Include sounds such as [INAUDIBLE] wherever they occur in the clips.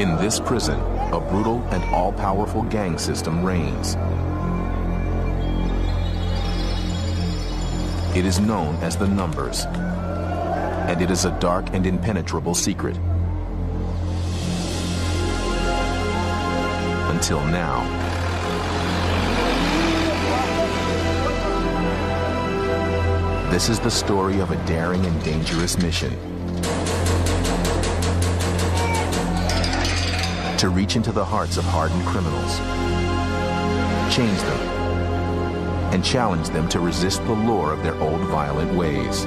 In this prison, a brutal and all-powerful gang system reigns. It is known as the Numbers, and it is a dark and impenetrable secret. Until now. This is the story of a daring and dangerous mission. To reach into the hearts of hardened criminals, change them, and challenge them to resist the lure of their old violent ways.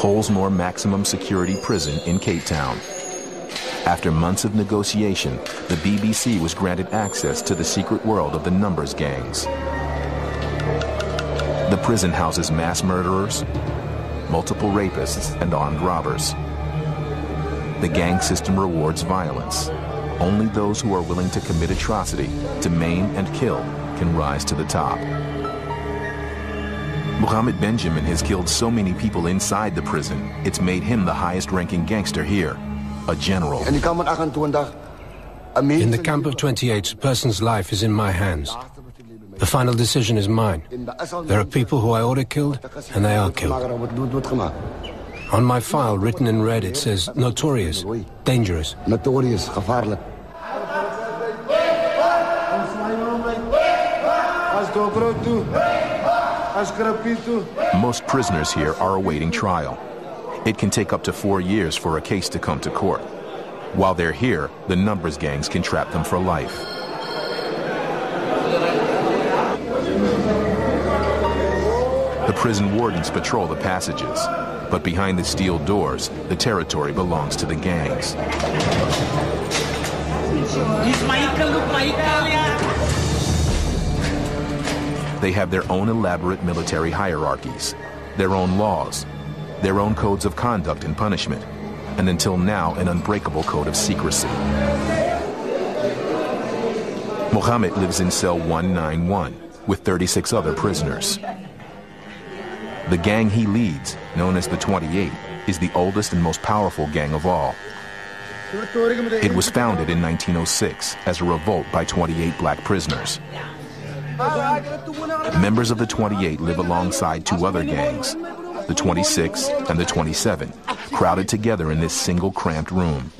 Pollsmoor Maximum Security Prison in Cape Town. After months of negotiation, the BBC was granted access to the secret world of the numbers gangs. The prison houses mass murderers, multiple rapists, and armed robbers. The gang system rewards violence. Only those who are willing to commit atrocity, to maim and kill, can rise to the top. Mohammed Benjamin has killed so many people inside the prison, it's made him the highest ranking gangster here, a general. In the camp of 28, a person's life is in my hands. The final decision is mine. There are people who I order killed, and they are killed. On my file, written in red, it says notorious, dangerous. Notorious, gevaarlijk. Most prisoners here are awaiting trial. It can take up to four years for a case to come to court. While they're here, the numbers gangs can trap them for life. The prison wardens patrol the passages, but behind the steel doors, the territory belongs to the gangs. They have their own elaborate military hierarchies, their own laws, their own codes of conduct and punishment, and until now, an unbreakable code of secrecy. Mohammed lives in cell 191 with 36 other prisoners. The gang he leads, known as the 28, is the oldest and most powerful gang of all. It was founded in 1906 as a revolt by 28 black prisoners. Members of the 28 live alongside two other gangs, the 26 and the 27, crowded together in this single cramped room.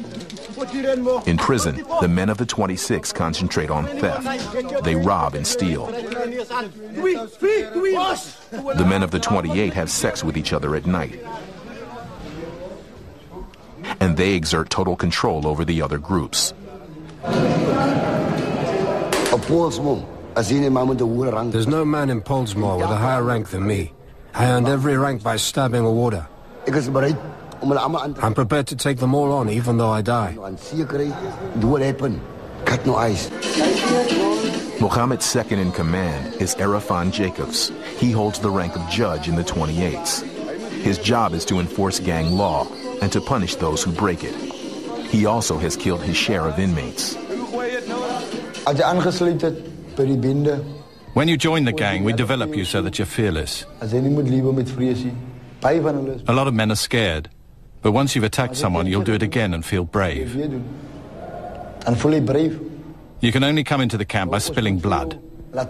In prison, the men of the 26 concentrate on theft. They rob and steal. The men of the 28 have sex with each other at night. And they exert total control over the other groups. There's no man in Pollsmoor with a higher rank than me. I earned every rank by stabbing a warder. I'm prepared to take them all on, even though I die. Mohammed's second in command is Arafan Jacobs. He holds the rank of judge in the 28s. His job is to enforce gang law and to punish those who break it. He also has killed his share of inmates. When you join the gang, we develop you so that you're fearless. A lot of men are scared, but once you've attacked someone, you'll do it again and feel brave. And fully brave. You can only come into the camp by spilling blood. The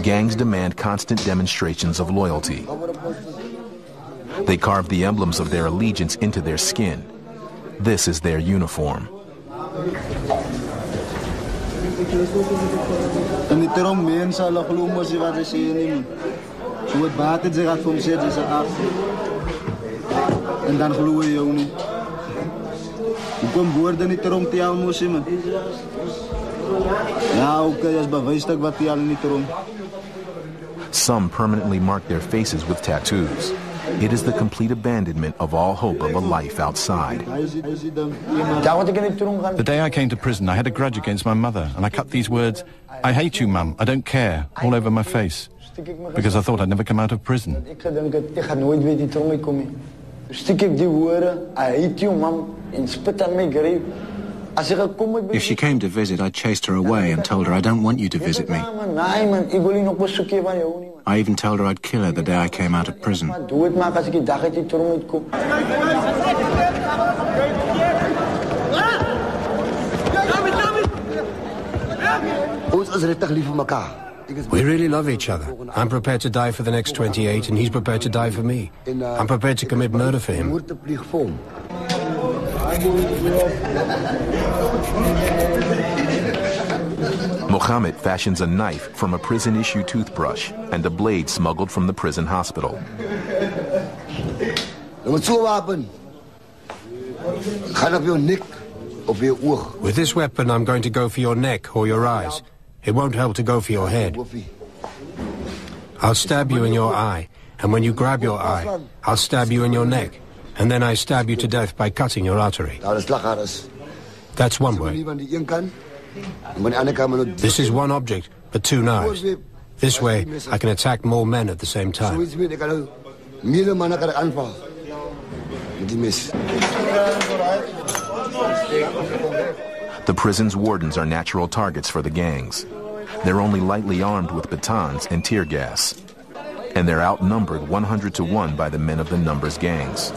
gangs demand constant demonstrations of loyalty. They carve the emblems of their allegiance into their skin. This is their uniform. Wat gaat af. En dan. Kom te man. Wat al. Some permanently mark their faces with tattoos. It is the complete abandonment of all hope of a life outside. The day I came to prison, I had a grudge against my mother, and I cut these words, I hate you, Mum, I don't care, all over my face, because I thought I'd never come out of prison. Stiek ek die woorde, I hate you mom, en spit aan my grave. As ek gekom het by If she came to visit, I chased her away and told her I don't want you to visit me. I even told her I'd kill her the day I came out of prison. We really love each other. I'm prepared to die for the next 28, and he's prepared to die for me. I'm prepared to commit murder for him. Moord te pleeg vir hom. Mohammed fashions a knife from a prison-issue toothbrush and a blade smuggled from the prison hospital. Nou met so 'n. Gaan op jou nek of jou oog. With this weapon, I'm going to go for your neck or your eyes. It won't help to go for your head. I'll stab you in your eye, and when you grab your eye, I'll stab you in your neck, and then I stab you to death by cutting your artery. Daar is slagades. That's one way. Van die een kant. En van die ander kant moet This is one object, but two knives. This way, I can attack more men at the same time. Zoiets weet ek al. Meerdere manne kan ek aanval. Met die mes. The prison's wardens are natural targets for the gangs. They're only lightly armed with batons and tear gas. And they're outnumbered 100 to 1 by the men of the Numbers gangs.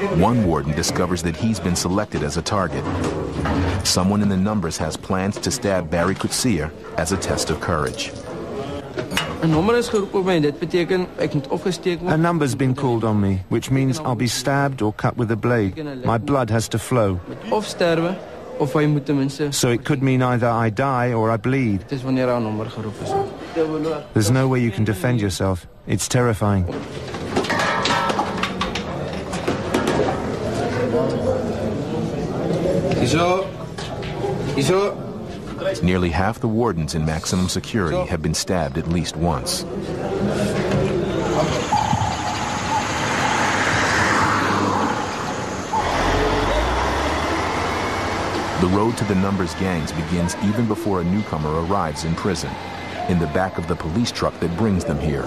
One warden discovers that he's been selected as a target. Someone in the Numbers has plans to stab Barry Kutsia as a test of courage. 'n Nommer is geroep op my en dit beteken ek moet opgesteek A number's been called on me, which means I'll be stabbed or cut with a blade. My blood has to flow, Met of sterwe of hy moet ten minste so it could mean either I die or I bleed. dis wanneer daar 'n nommer geroep is. There's no way you can defend yourself. It's terrifying. Nearly half the wardens in maximum security have been stabbed at least once. The road to the numbers gangs begins even before a newcomer arrives in prison, in the back of the police truck that brings them here.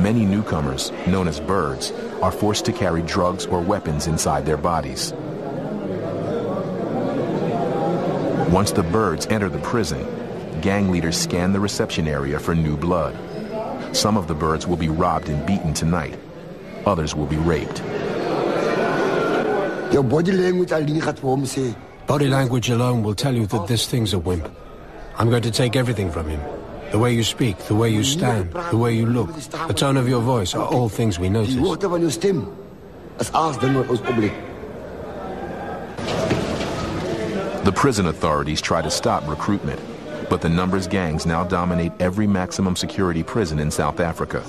Many newcomers, known as birds, are forced to carry drugs or weapons inside their bodies. Once the birds enter the prison, gang leaders scan the reception area for new blood. Some of the birds will be robbed and beaten tonight. Others will be raped. Jou body language al nie gaat vir. Body language alone will tell you that this thing's a wimp. I'm going to take everything from him. The way you speak, the way you stand, the way you look, the tone of your voice are all things we notice. hoogte van jou stem is als ding wat ons oplet. The prison authorities try to stop recruitment, but the numbers gangs now dominate every maximum security prison in South Africa.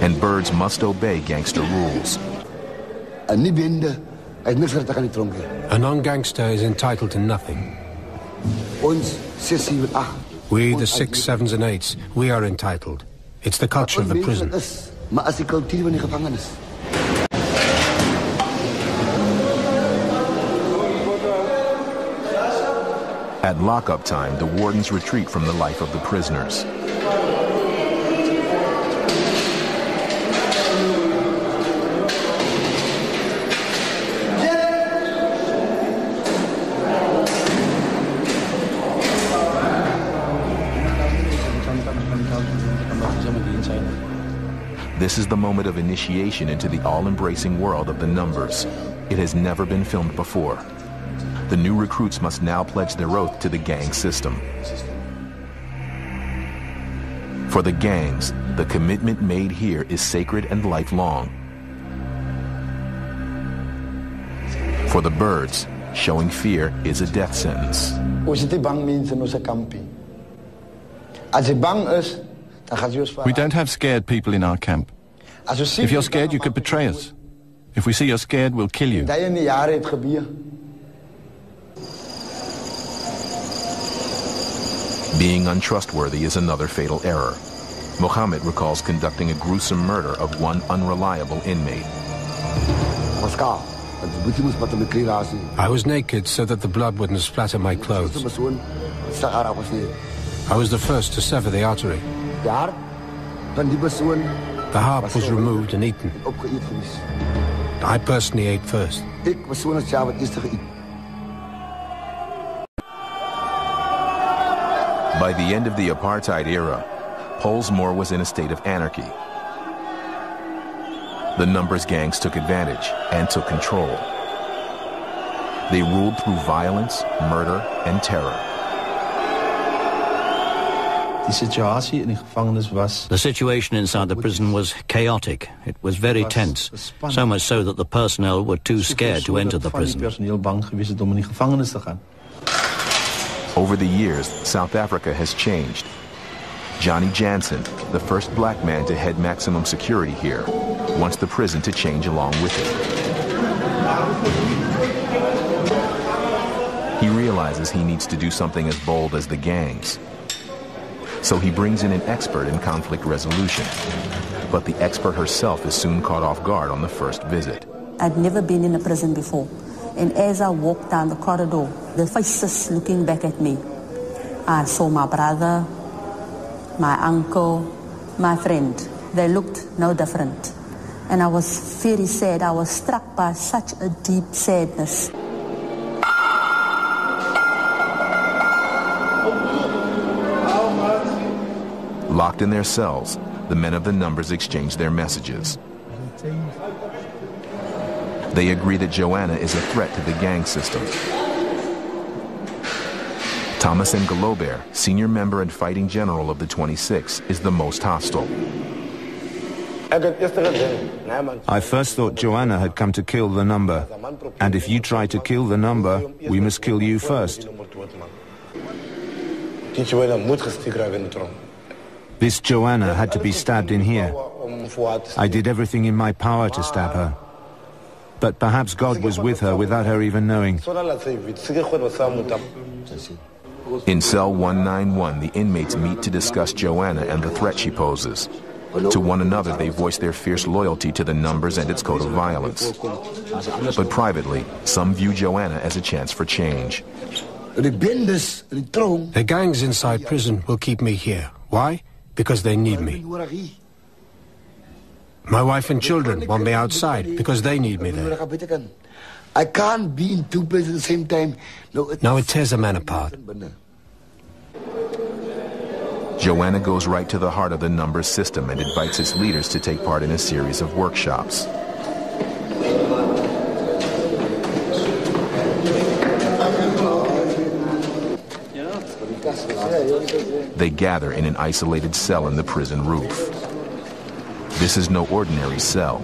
And birds must obey gangster rules. En nie bende, hy het niks gerig aan die tronk nie. A non-gangster is entitled to nothing. Ons 6 7 8. We, the six, sevens, and eights, we are entitled. It's the culture of the prison. At lockup time, the wardens retreat from the life of the prisoners. This is the moment of initiation into the all-embracing world of the numbers. It has never been filmed before. The new recruits must now pledge their oath to the gang system. For the gangs, the commitment made here is sacred and lifelong. For the birds, showing fear is a death sentence. We don't have scared people in our camp. If you're scared, you could betray us. If we see you're scared, we'll kill you. Daai in die jare het gebeur. Being untrustworthy is another fatal error. Mohammed recalls conducting a gruesome murder of one unreliable inmate. I was naked so that the blood wouldn't splatter my clothes. I was the first to sever the artery. The heart was removed and eaten. I personally ate first. By the end of the apartheid era, Pollsmoor was in a state of anarchy. The numbers gangs took advantage and took control. They ruled through violence, murder, and terror. Die situasie in die gevangenis was The situation inside the prison was chaotic. It was very tense, so much so that the personnel were too scared to enter the prison. personeel bang gewees het om in die gevangenis te gaan. Over the years, South Africa has changed. Johnny Jansen, the first black man to head maximum security here, wants the prison to change along with it. He realizes he needs to do something as bold as the gangs. So he brings in an expert in conflict resolution. But the expert herself is soon caught off guard on the first visit. I'd never been in a prison before. And as I walked down the corridor, the faces looking back at me, I saw my brother, my uncle, my friend. They looked no different. And I was very sad. I was struck by such a deep sadness. Locked in their cells, the men of the numbers exchanged their messages. They agree that Joanna is a threat to the gang system. Thomas M. Galobert, senior member and fighting general of the 26, is the most hostile. I first thought Joanna had come to kill the number. And if you try to kill the number, we must kill you first. This Joanna had to be stabbed in here. I did everything in my power to stab her. But perhaps God was with her without her even knowing. Sodat laat sy weet, seker God wat saam met hom. In cell 191, the inmates meet to discuss Joanna and the threat she poses. To one another, they voice their fierce loyalty to the numbers and its code of violence. But privately, some view Joanna as a chance for change. Die bendes in die tronk. The gangs inside prison will keep me here. Why? Because they need me. Nodig hier. My wife and children want me outside because they need me there. Nodig aan buitekant. I can't be in two places at the same time. No, it Now it tears a man apart. Joanna goes right to the heart of the numbers system and invites its leaders to take part in a series of workshops. They gather in an isolated cell in the prison roof. This is no ordinary cell.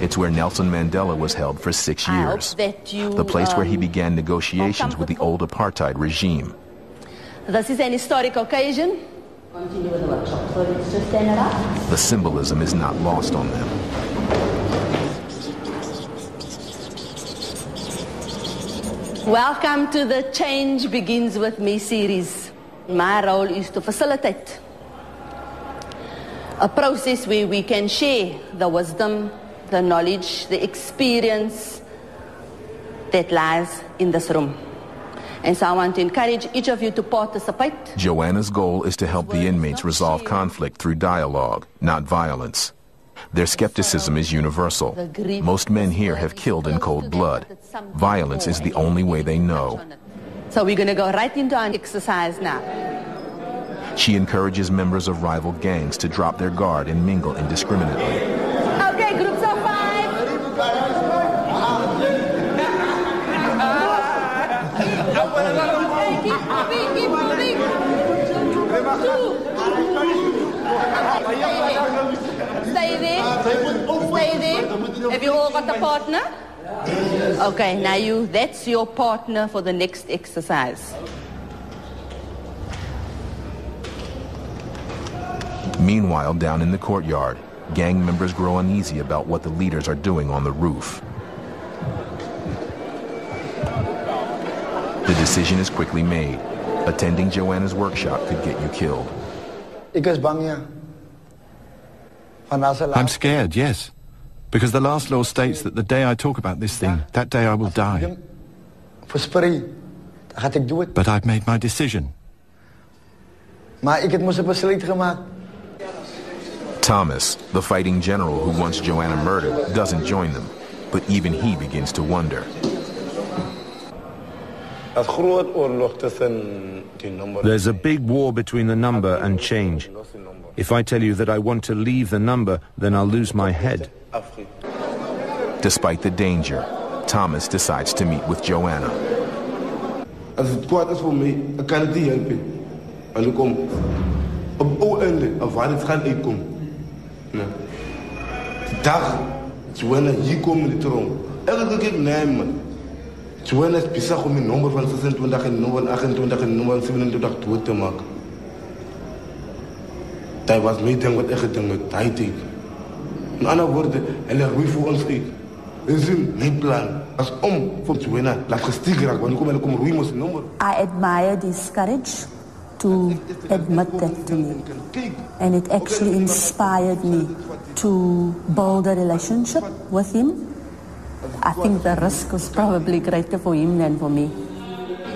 It's where Nelson Mandela was held for six years. you, The place where he um, began negotiations with the old apartheid regime. This is an historic occasion. Continue with the workshop. So let's just stand up. The symbolism is not lost on them. Welcome to the Change Begins With Me series. My role is to facilitate a process where we can share the wisdom, the knowledge, the experience that lies in this room. And so I want to encourage each of you to participate. Joanna's goal is to help the inmates resolve conflict through dialogue, not violence. Their skepticism is universal. Most men here have killed in cold blood. Violence is the only way they know. So we're going to go right into our exercise now. She encourages members of rival gangs to drop their guard and mingle indiscriminately. Okay, groups of five. Stay there. Stay there. Have you all got a partner? Okay, now you, that's your partner for the next exercise. Meanwhile, down in the courtyard, gang members grow uneasy about what the leaders are doing on the roof. The decision is quickly made. Attending Joanna's workshop could get you killed. Ek is bang ja. Van as hulle I'm scared, yes. Because the last law states that the day I talk about this thing, that day I will die. versprei, dan gaan ek doen dit. But I've made my decision. Maar ik het moest een besluit gemaakt. Thomas, the fighting general who wants Joanna murdered, doesn't join them. But even he begins to wonder. There's a big war between the number and change. If I tell you that I want to leave the number, then I'll lose my head. Despite the danger, Thomas decides to meet with Joanna. Dag, Joanna hier komen die troon. Elke keer nee man. Joanna is bezig om een nummer van 26 en nummer 28 en nummer 27 dood te maken. Dat was ding wat. In ons uit. I admire this courage to admit that to me. And it actually inspired me to build a relationship with him. I think the risk was probably greater for him than for me.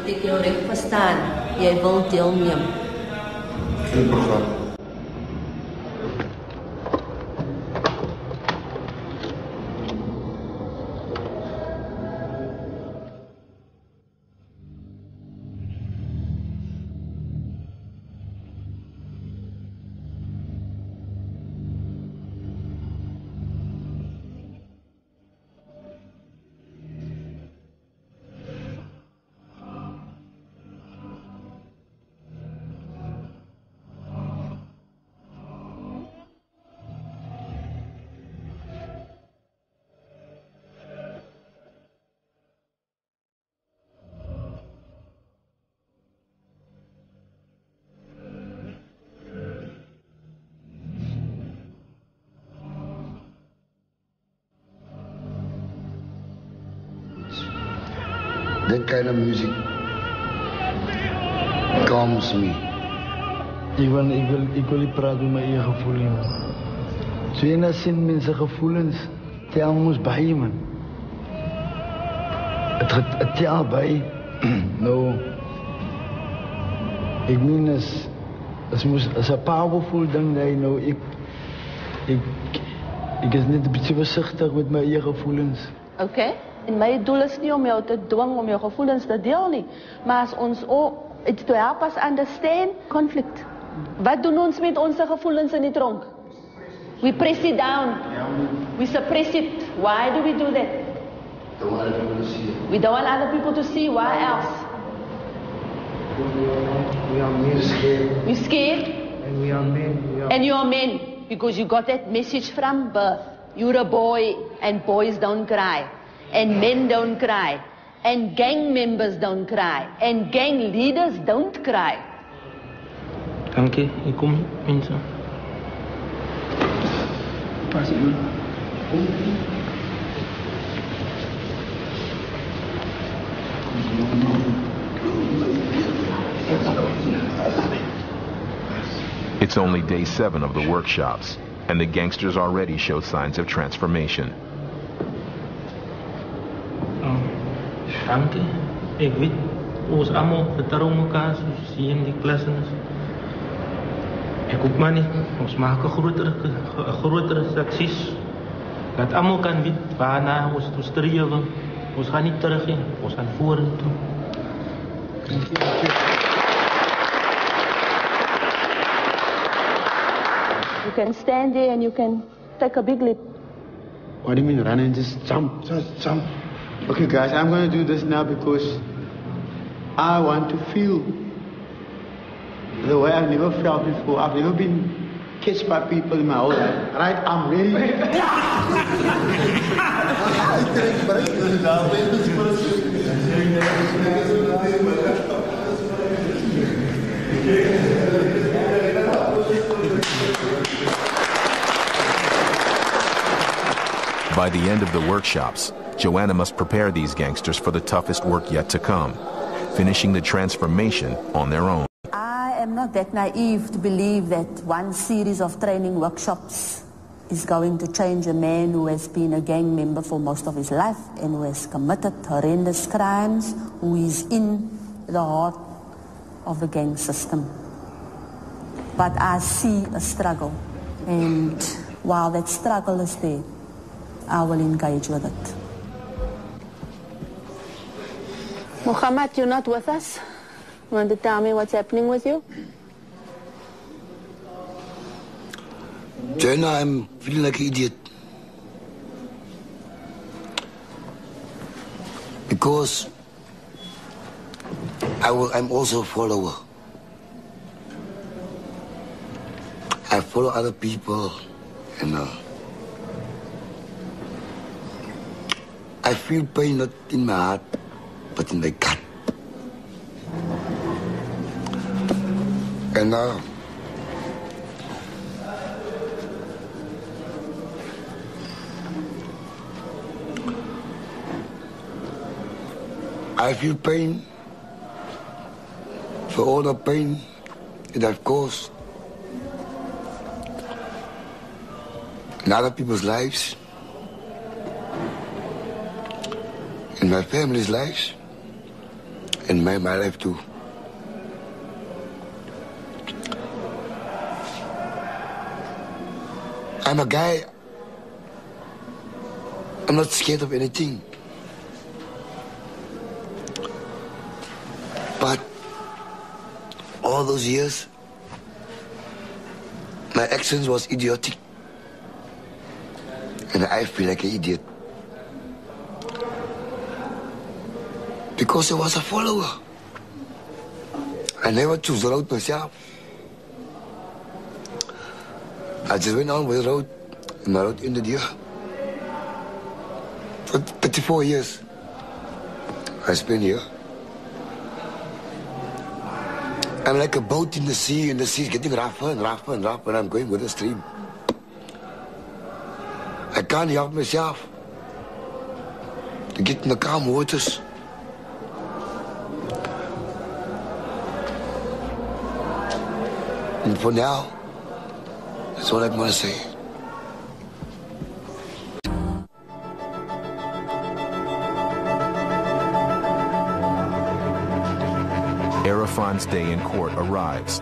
Ik jou recht verstaan. Jij wilt deelnemen. Geen programma. Niet praten mijn eigen gevoelens. Tweede zin mensen gevoelens, tel ons bij je man. Het, het, het tel bij. [CLEARS THROAT] nou, ik meen is, moest, is een powerful ding dat je nou, ik, ik, ik is net een beetje voorzichtig met mijn eigen gevoelens. Oké? Okay? En mijn doel is niet om jou te dwingen om je gevoelens te delen. Maar als ons ook iets te helpen us understand conflict. Wat doen ons met onze gevoelens in die tronk? We press it down. We suppress it. Why do we do that? Don't want other people to see it. We don't want other people to see. Why else? We are men. Scared. You scared? And we are men. We are And you're men because you got that message from birth. You're a boy and boys don't cry. And men don't cry. And gang members don't cry. And gang leaders don't cry. Dankie, hier kom mense. Pas hier. It's only day seven of the workshops, and the gangsters already show signs of transformation. Dankie. Ek weet ons almal vertrou mekaar soos hier in die klas Ek hoop maar nie ons maak 'n groter 'n groter sukses. Dat almal kan weet waarna ons toe streef. Ons gaan nie terug nie, ons gaan vorentoe. You can stand there and you can take a big leap. What do you mean run and just jump? Just jump. Okay guys, I'm gonna do this now because I want to feel the way I've never felt before. I've never been kissed by people in my whole life. Right? I'm ready. [LAUGHS] By the end of the workshops, Joanna must prepare these gangsters for the toughest work yet to come, finishing the transformation on their own. I am not that naive to believe that one series of training workshops is going to change a man who has been a gang member for most of his life and who has committed horrendous crimes, who is in the heart of the gang system. But I see a struggle. And while that struggle is there, I will engage with it. Muhammad, you're not with us? You want to tell me what's happening with you? Jenna, I'm feeling like an idiot. Because I will, I'm also a follower. I follow other people and uh, I feel pain not in my heart, but in my gut. And uh, I feel pain for all the pain that I've caused in other people's lives, in my family's lives, and my, my life too. I'm a guy, I'm not scared of anything. But all those years, my actions was idiotic. And I feel like an idiot. Because I was a follower. I never chose road myself. I just went on with the road, and my road ended here. For 34 years, I spent here. I'm like a boat in the sea, and the sea is getting rougher and rougher and rougher, and I'm going with the stream. I can't help myself to get in the calm waters. And for now, that's all I'm going to say. Arafan's day in court arrives.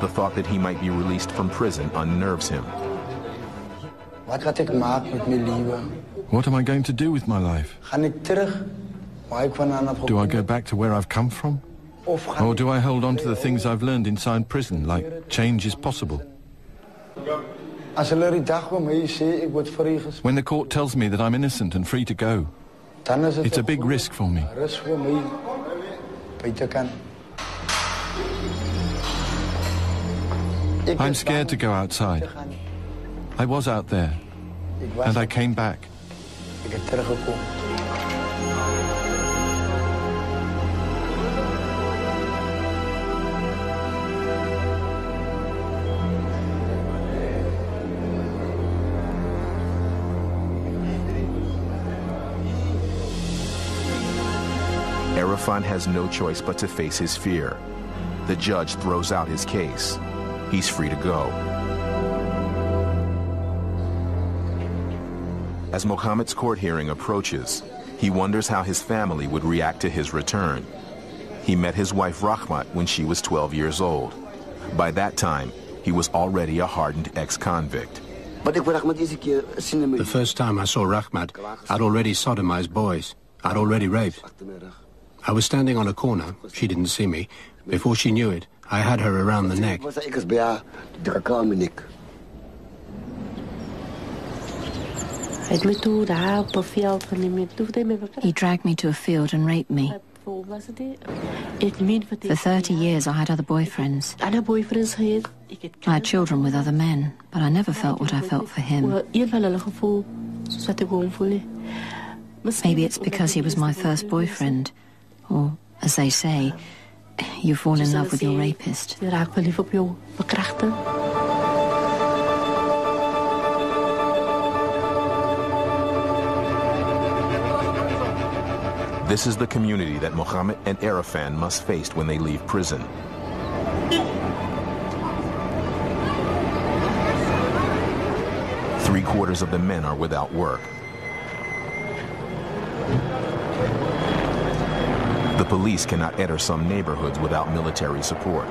The thought that he might be released from prison unnerves him. Wat gaat ik maken met mijn leven? What am I going to do with my life? Ga ik terug waar ik vandaan heb Do I go back to where I've come from? Or do I hold on to the things I've learned inside prison, like change is possible? Als hulle die dag vir my sê ek word vrygespreek, When the court tells me that I'm innocent and free to go, dan is dit it's a big risk for me. Rus vir my buitekant. Ek I'm scared to go outside. I was out there, and I came back. Arafan has no choice but to face his fear. The judge throws out his case. He's free to go. As Mohammed's court hearing approaches, he wonders how his family would react to his return. He met his wife Rahmat when she was 12 years old. By that time, he was already a hardened ex-convict. The first time I saw Rahmat, I'd already sodomized boys. I'd already raped. I was standing on a corner. She didn't see me. Before she knew it, I had her around the neck. He dragged me to a field and raped me. For 30 years, I had other boyfriends. I had children with other men, but I never felt what I felt for him. Maybe it's because he was my first boyfriend. Or, as they say, you fall in love with your rapist. Jy raak verlief op jou verkragter. This is the community that Mohammed and Arafan must face when they leave prison. Three quarters of the men are without work. The police cannot enter some neighborhoods without military support.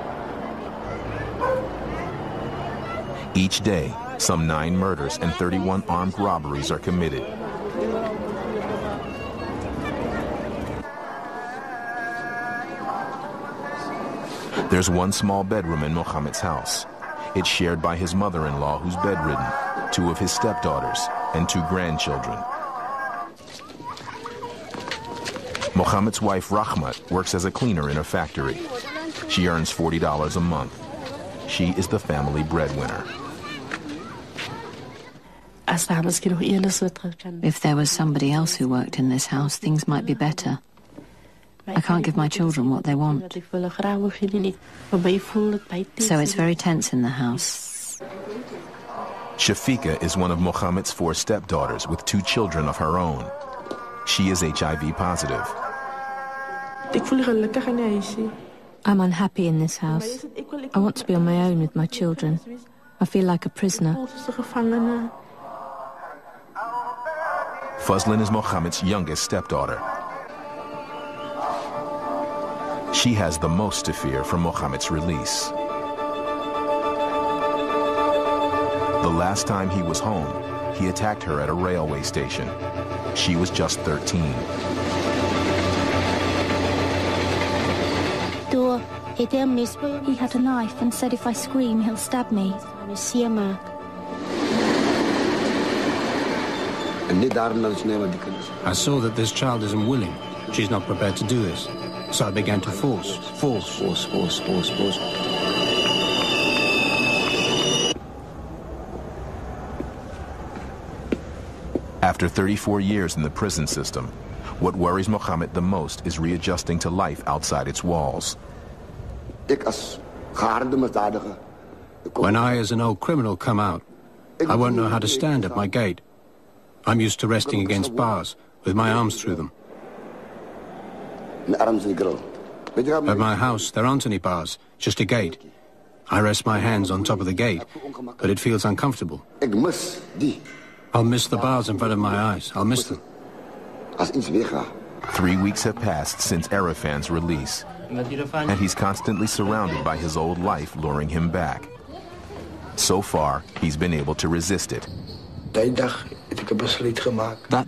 Each day, some nine murders and 31 armed robberies are committed. There's one small bedroom in Mohammed's house. It's shared by his mother-in-law who's bedridden, two of his stepdaughters, and two grandchildren. Mohammed's wife Rahmat works as a cleaner in a factory. She earns $40 a month. She is the family breadwinner. If there was somebody else who worked in this house, things might be better. I can't give my children what they want. So it's very tense in the house. Shafika is one of Mohammed's four stepdaughters with two children of her own. She is HIV positive. I'm unhappy in this house. I want to be on my own with my children. I feel like a prisoner. Fuzlin is Mohammed's youngest stepdaughter. She has the most to fear from Mohammed's release. The last time he was home, he attacked her at a railway station. She was just 13. He had a knife and said if I scream, he'll stab me. I saw that this child isn't willing. She's not prepared to do this. So I began to force, force, force, force, force, force. After 34 years in the prison system, what worries Mohammed the most is readjusting to life outside its walls. When I, as an old criminal, come out, I won't know how to stand at my gate. I'm used to resting against bars, with my arms through them. At my house, there aren't any bars, just a gate. I rest my hands on top of the gate, but it feels uncomfortable. I'll miss the bars in front of my eyes. I'll miss them. Three weeks have passed since Arafan's release, and he's constantly surrounded by his old life luring him back. So far, he's been able to resist it. That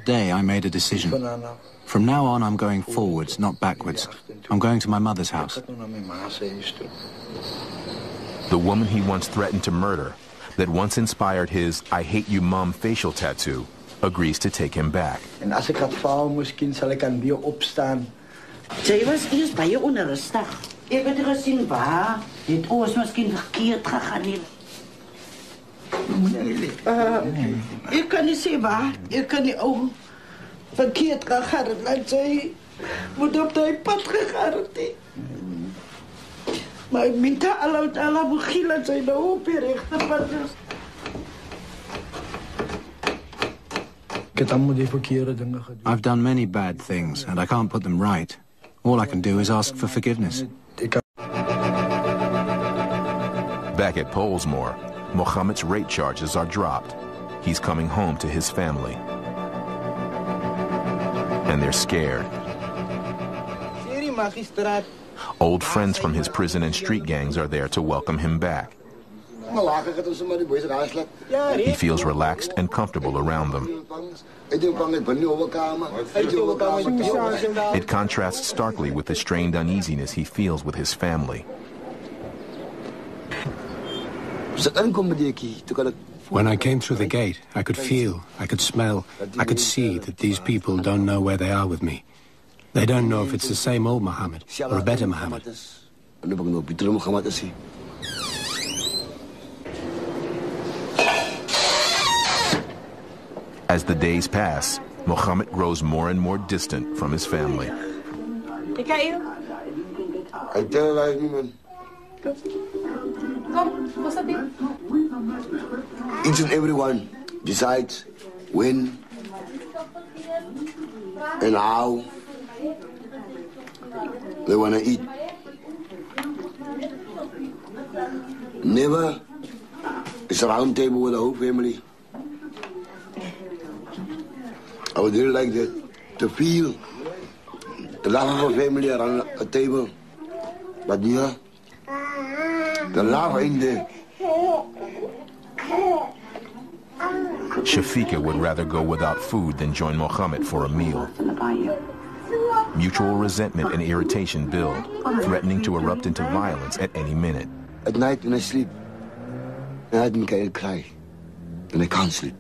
day, I made a decision. From now on, I'm going forwards, not backwards. I'm going to my mother's house. The woman he once threatened to murder, that once inspired his I hate you mom facial tattoo, agrees to take him back. En as ek gaat val, miskien sal ek kan weer opstaan. Sy was eers baie onrustig. Ek het gesien waar het ons miskien verkeerd gegaan nie. Uh, ek kan nie sê waar, ek kan nie ou verkeerd gegaan het, laat sy moet op die pad gegaan het. Maar ek minta Allah Ta'ala begin dat sy nou op die regte pad is. Ek het almal die verkeerde dinge gedoen. I've done many bad things, and I can't put them right. All I can do is ask for forgiveness. Back at Pollsmoor, Mohammed's rape charges are dropped. He's coming home to his family. And they're scared. Old friends from his prison and street gangs are there to welcome him back. He feels relaxed and comfortable around them. Ek dink van ek binne oorkamer. Ek die oorkamer. It contrasts starkly with the strained uneasiness he feels with his family. Sit inkom met die ekkie, toe kan ek When I came through the gate, I could feel, I could smell, I could see that these people don't know where they are with me. They don't know if it's the same old Muhammad or a better Muhammad. En nou nou Pieter Mohammed is hy. As the days pass, Mohammed grows more and more distant from his family. Ek kyk hier. Ek tel hy nie man. Kom, wat sê jy? Each and everyone decides when and how they want to eat. Never is a round table with the whole family. I would really like that to feel the love of a family around a table. But here, the love ain't there. Shafika would rather go without food than join Mohammed for a meal. Mutual resentment and irritation build, threatening to erupt into violence at any minute. At night when I sleep, I heard Mikhail cry. And I can't sleep.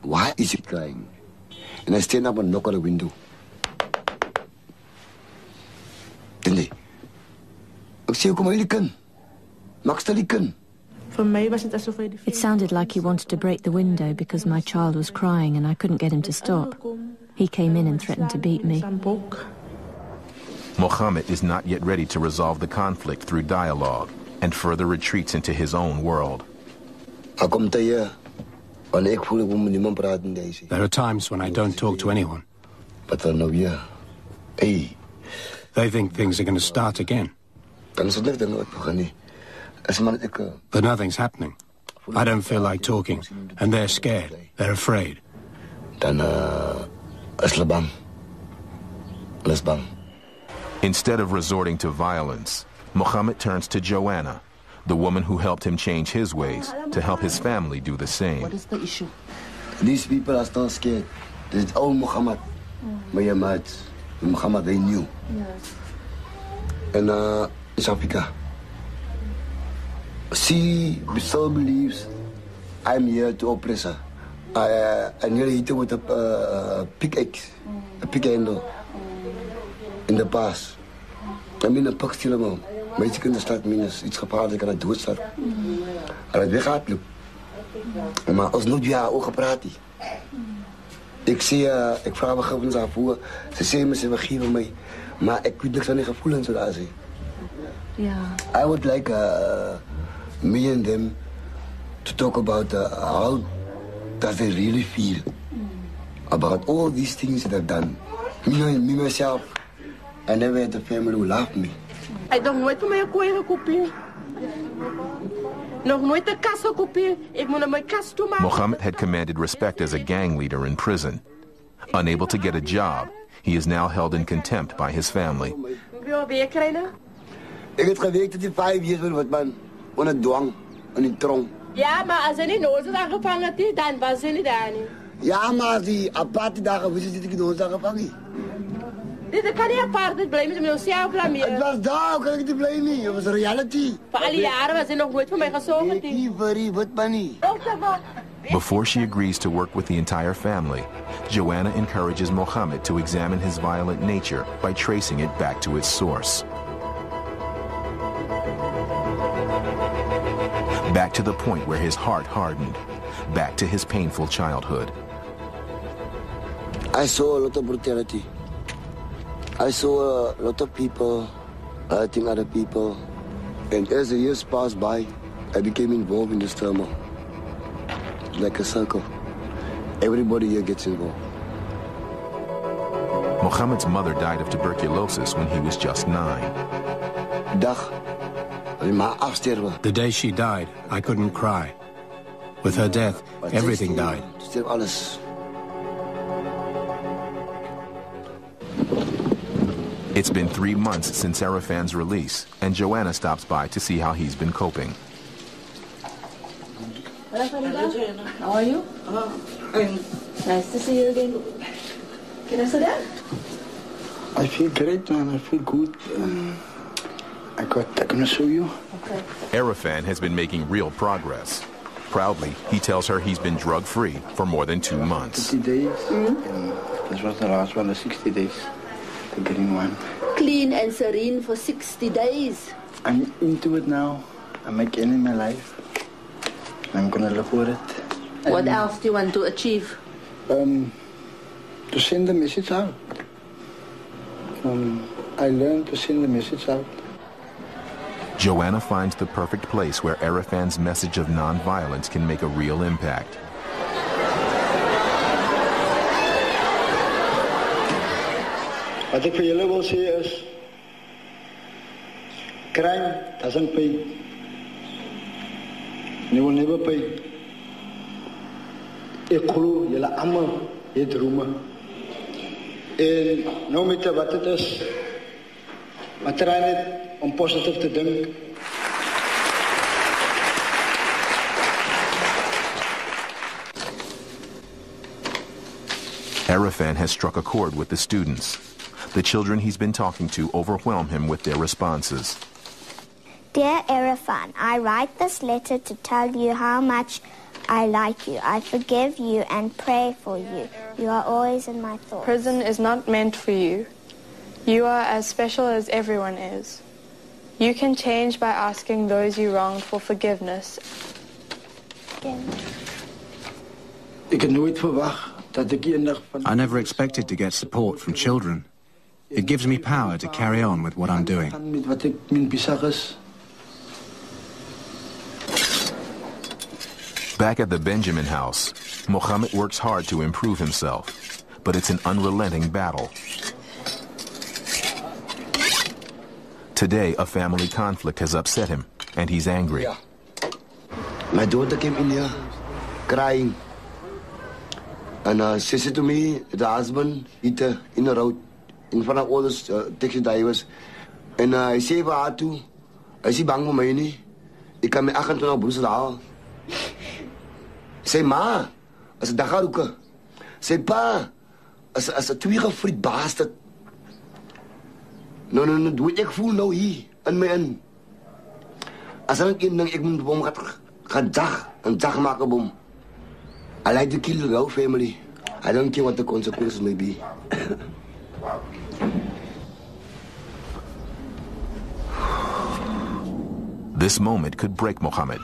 Why is he crying? And I stand up and knock on the window. Dende. Ek sê kom hy kan. Maak stel kan. It sounded like he wanted to break the window because my child was crying and I couldn't get him to stop. He came in and threatened to beat me. Mohammed is not yet ready to resolve the conflict through dialogue and further retreats into his own world. There are times when I don't talk to anyone. But I know yeah. Hey. They think things are going to start again. But nothing's happening. I don't feel like talking, and they're scared. They're afraid. Dan uh, is hulle bang. Hulle is bang. Instead of resorting to violence, Mohammed turns to Joanna, the woman who helped him change his ways, to help his family do the same. What is the issue? These people are still scared. There's old Muhammad, my mates. Muhammad they knew. Yes. And uh, South Africa. She still believes I'm here to oppress her. I, uh, I nearly hit her with a uh, pickaxe, a pick handle, in the past. I mean, een pak stil man. Staat minus iets gevaarlijk aan het dood staat. En het weggaat. Maar alsnog ja, ook gepraat. die. Ik zie, uh, ik vraag me gevoelens aan voor. Ze zeggen me, ze geven mij. Maar ik weet niks van die gevoelens zo daar zijn. Ja. I would like uh, me and them to talk about uh, how does they really feel about all these things that I've done. Me, me myself, I never had a family who loved me. Hy het nog nooit vir my 'n kooi gekopieer. Nog nooit 'n kas gekopieer. Ek moet na my kas toe. Mohammed had commanded respect as a gang leader in prison. Unable to get a job, he is now held in contempt by his family. Ek wil weer kry nou. Ik heb gewerkt tot die vijf jaar van wat man, onder dwang, in die tronk. Ja, maar as hy nie nooit is aangevangen het, nie, dan was hy nie daar nie. Ja, maar die aparte dagen wist ik dat ik nooit aangevangen. Dit kan nie apart dit bly met myself blameer. Het was daar, hoe kan ik het blamen? Het was reality. Vir al die jare was hy nog nooit vir my gesorg het nie. Nie vir die wat man nie. Before she agrees to work with the entire family, Joanna encourages Mohammed to examine his violent nature by tracing it back to its source. Back to the point where his heart hardened, back to his painful childhood. I saw a lot of brutality. I saw a lot of people hurting other people. And as the years passed by, I became involved in this turmoil. Like a circle. Everybody here gets involved. Mohammed's mother died of tuberculosis when he was just nine. Dag, als ma afsterven. The day she died, I couldn't cry. With her death, everything died. Sterf alles. It's been three months since Arafan's release, and Joanna stops by to see how he's been coping. Hello, Farida. How are you? Nice to see you again. Can I sit down? I feel great, man. I feel good. Um, I got, I'm gonna show you. Okay. Arafan has been making real progress. Proudly, he tells her he's been drug-free for more than two months. 50 days. And this was the last one, the 60 days. The green one. Clean and serene for 60 days. I'm into it now. I'm again in my life. I'm gonna live with it. What And, else do you want to achieve? Um, to send the message out. Um, I learned to send the message out. Joanna finds the perfect place where Arafan's message of nonviolence can make a real impact. Wat ek vir julle wil sê is crime doesn't pay. You will never pay. Ek glo julle almal het drome. En no matter wat dit is, maar try net om positief te dink. Arafan has struck a chord with the students. The children he's been talking to overwhelm him with their responses. Dear Arafan, I write this letter to tell you how much I like you. I forgive you and pray for you. You are always in my thoughts. Prison is not meant for you. You are as special as everyone is. You can change by asking those you wronged for forgiveness. I never expected to get support from children. It gives me power to carry on with what I'm doing. Back at the Benjamin house, Mohammed works hard to improve himself, but it's an unrelenting battle. Today, a family conflict has upset him, and he's angry. My daughter came in here crying. And uh, she said to me, the husband hit her in the road in front of all the uh, taxi drivers. En uh, hy sê vir haar toe, hy is nie bang vir my nie. Ek kan my 28 broers haal. Sê ma, as 'n dagaroeke. Sê pa, as as 'n twee gefriet bastard. Nou nou nou, doe ek voel nou hier in my in. As ek een ding ek moet bom gaan gaan dag, 'n dag maak 'n bom. I like to kill the whole family. I don't care what the consequences may be. [LAUGHS] This moment could break Mohammed.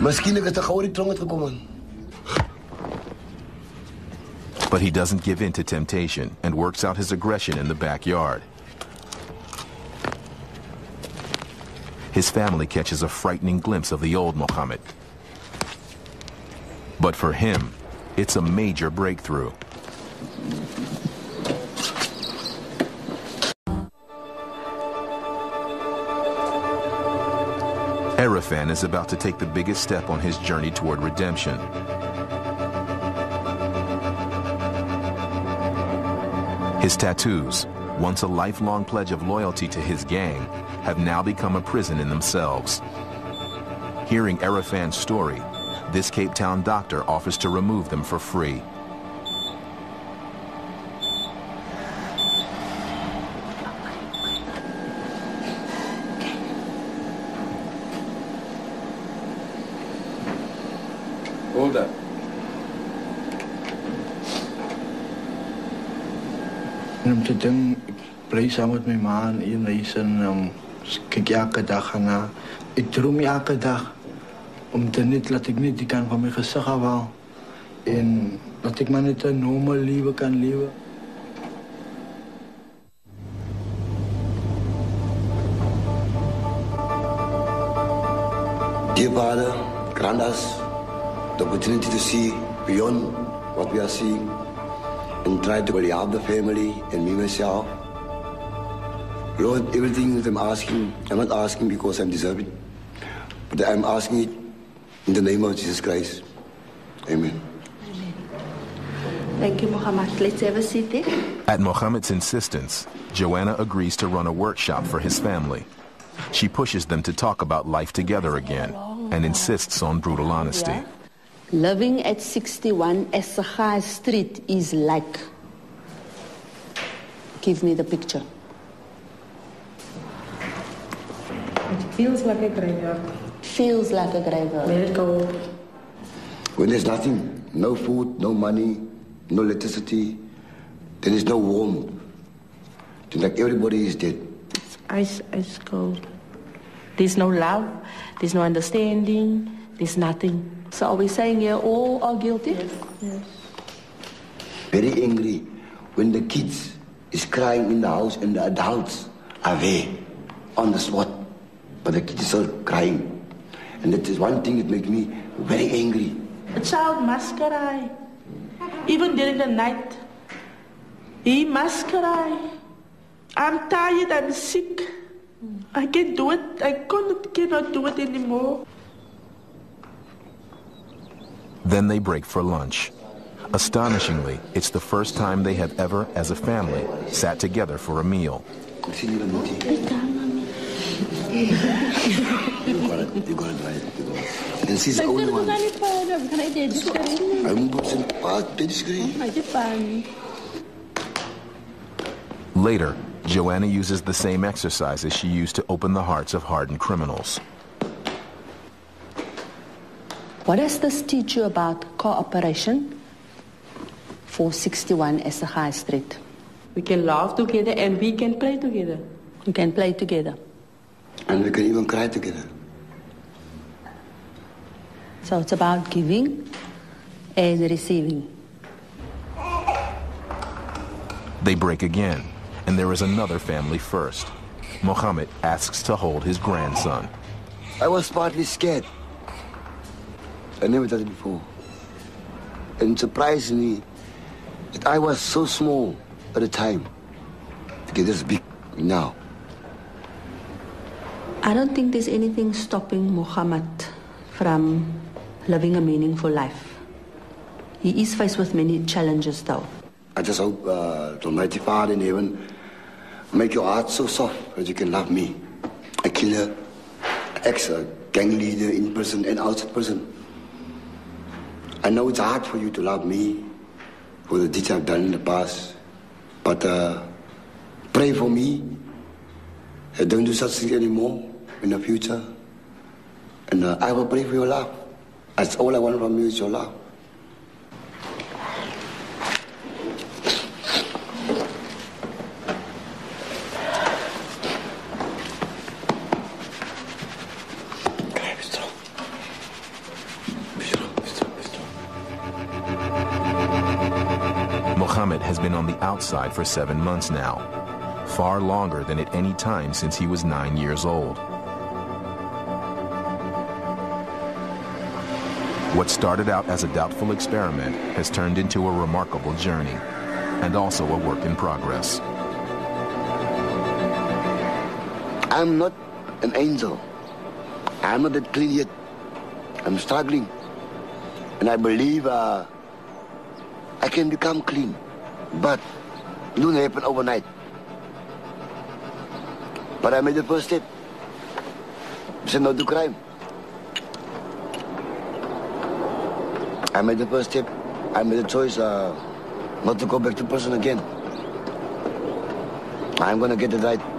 Miskien ek het 'n goue tronk gekom. But he doesn't give in to temptation and works out his aggression in the backyard. His family catches a frightening glimpse of the old Mohammed. But for him, it's a major breakthrough. Arafan is about to take the biggest step on his journey toward redemption. His tattoos, once a lifelong pledge of loyalty to his gang, have now become a prison in themselves. Hearing Arafan's story, this Cape Town doctor offers to remove them for free. Hold up. En om te ding, ik bly saam met my ma in een huis en um, kyk elke dag na. Ek droom elke dag om te net laat ek net die kan van my gesig afhaal en dat ek maar net 'n normaal lewe kan lewe. Dear Father, grant us the opportunity to see beyond what we are seeing and try to help the family and me myself. Lord, everything that I'm asking, I'm not asking because I'm deserving, but I'm asking it in the name of Jesus Christ. Amen. Thank you, Muhammad. Let's have a seat there. At Mohammed's insistence, Joanna agrees to run a workshop for his family. She pushes them to talk about life together again and insists on brutal honesty. Yeah. Living at 61 Essachai Street is like. Give me the picture. It feels like a graveyard. Feels like a graveyard. Very cold. When there's nothing, no food, no money, no electricity, then there's no warmth. Then like everybody is dead. It's Ice, ice cold. There's no love. There's no understanding. There's nothing. So are we saying here all are guilty? Yes. yes. Very angry when the kids is crying in the house and the adults are there on the spot. But the kids are crying. And that is one thing that makes me very angry. A child must cry. Even during the night. He must cry. I'm tired, I'm sick. I can't do it. I cannot, cannot do it anymore. Then they break for lunch. Astonishingly, it's the first time they have ever, as a family, sat together for a meal. Later, Joanna uses the same exercises she used to open the hearts of hardened criminals. What does this teach you about cooperation? 461 Esther High Street. We can laugh together and we can play together. We can play together. And we can even cry together. So it's about giving and receiving. They break again, and there is another family first. Mohammed asks to hold his grandson. I was partly scared. I never done it before. And surprisingly, that I was so small at the time to get this big now. I don't think there's anything stopping Muhammad from living a meaningful life. He is faced with many challenges though. I just hope uh, the Almighty Father in heaven make your heart so soft that you can love me, a killer, ex-gang leader in prison and outside prison. I know it's hard for you to love me for the deeds I've done in the past, but uh, pray for me. I don't do such things anymore in the future. And uh, I will pray for your love. That's all I want from you is your love. Been outside for seven months now, far longer than at any time since he was nine years old. What started out as a doubtful experiment has turned into a remarkable journey, and also a work in progress. I'm not an angel. I'm not that clean yet. I'm struggling. And I believe uh, I can become clean. But it don't happen overnight. But I made the first step. Say no to crime. I made the first step. I made the choice uh, not to go back to prison again. I'm gonna get it right.